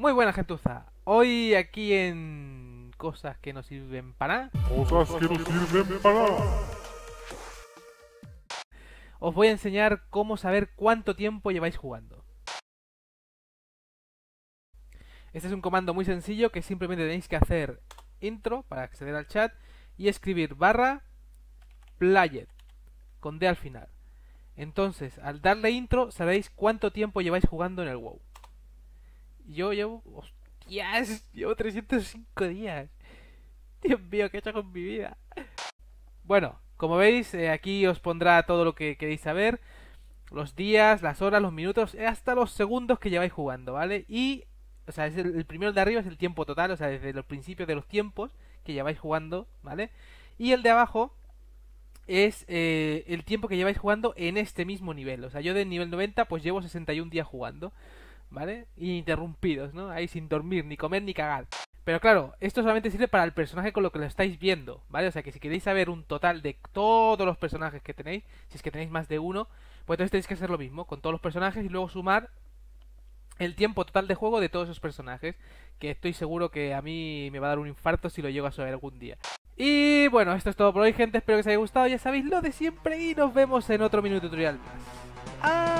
Muy buena gentuza. Hoy aquí en cosas que no sirven para. Cosas que no sirven para. Os voy a enseñar cómo saber cuánto tiempo lleváis jugando. Este es un comando muy sencillo que simplemente tenéis que hacer intro para acceder al chat y escribir barra playet con D al final. Entonces, al darle intro, sabéis cuánto tiempo lleváis jugando en el WoW. Yo llevo... ¡Hostias! Llevo 305 días. Dios mío, ¿qué he hecho con mi vida? Bueno, como veis, eh, aquí os pondrá todo lo que queréis saber. Los días, las horas, los minutos, hasta los segundos que lleváis jugando, ¿vale? Y, o sea, es el, el primero de arriba es el tiempo total, o sea, desde los principios de los tiempos que lleváis jugando, ¿vale? Y el de abajo es eh, el tiempo que lleváis jugando en este mismo nivel. O sea, yo del nivel 90 pues llevo 61 días jugando, ¿vale? Ininterrumpidos, ¿no? Ahí sin dormir, ni comer, ni cagar. Pero claro, esto solamente sirve para el personaje con lo que lo estáis viendo, ¿vale? O sea que si queréis saber un total de todos los personajes que tenéis, si es que tenéis más de uno, pues entonces tenéis que hacer lo mismo con todos los personajes y luego sumar el tiempo total de juego de todos esos personajes, que estoy seguro que a mí me va a dar un infarto si lo llego a saber algún día. Y bueno, esto es todo por hoy, gente. Espero que os haya gustado. Ya sabéis lo de siempre. Y nos vemos en otro minuto tutorial más. ¡Adiós!